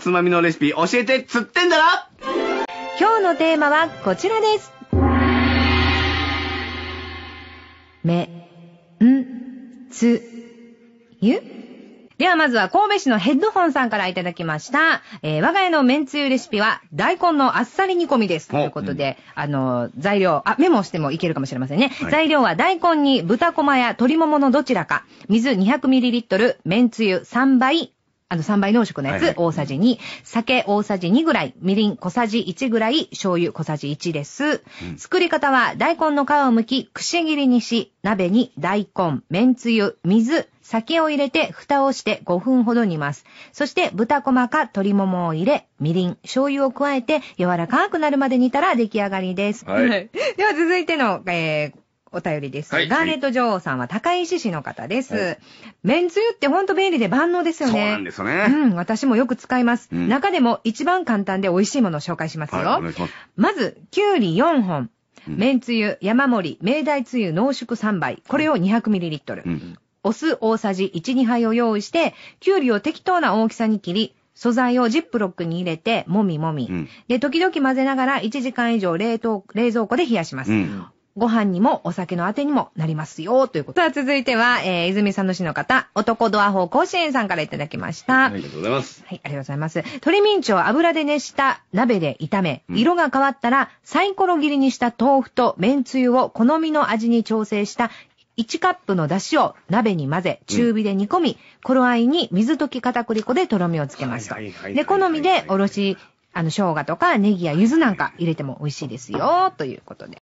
つまみのレシピ教えてっつってんだな今日のテーマはこちらです。め、ん、つ、ゆではまずは神戸市のヘッドホンさんからいただきました。えー我が家のめんつゆレシピは大根のあっさり煮込みです。ということで、あの、材料、あ、メモしてもいけるかもしれませんね。はい材料は大根に豚こまや鶏もものどちらか、水 200ml、めんつゆ3倍、あの3倍濃縮のやつ、大さじ2、酒大さじ2ぐらい、みりん小さじ1ぐらい、醤油小さじ1です。作り方は大根の皮を剥き、くし切りにし、鍋に大根、めんつゆ、水、酒を入れて蓋をして5分ほど煮ます。そして豚こまか鶏ももを入れ、みりん、醤油を加えて柔らかくなるまで煮たら出来上がりです。はい では続いての、えーお便りです。はいガーネット女王さんは高石市の方です。はいめんつゆってほんと便利で万能ですよね。そうなんですよね。うん、私もよく使います。うん中でも一番簡単で美味しいものを紹介しますよ。はい、お願いします。まず、きゅうり4本。うんめんつゆ、山盛り、明大つゆ濃縮3杯。これを 200ml。うん。お酢大さじ1、2杯を用意して、きゅうりを適当な大きさに切り、素材をジップロックに入れて、もみもみ。うんで、時々混ぜながら1時間以上冷凍、冷蔵庫で冷やします。うん。ご飯にもお酒のあてにもなりますよ、ということ。さあ、続いては、えー、泉佐野市の方、男ドア法甲子園さんからいただきました。ありがとうございます。はい、ありがとうございます。鶏ミンチを油で熱した鍋で炒め、うん色が変わったら、サイコロ切りにした豆腐と麺つゆを好みの味に調整した1カップの出汁を鍋に混ぜ、中火で煮込み、頃合いに水溶き片栗粉でとろみをつけますと。で、好みでおろし、あの、生姜とかネギや柚子なんか入れても美味しいですよ、ということで。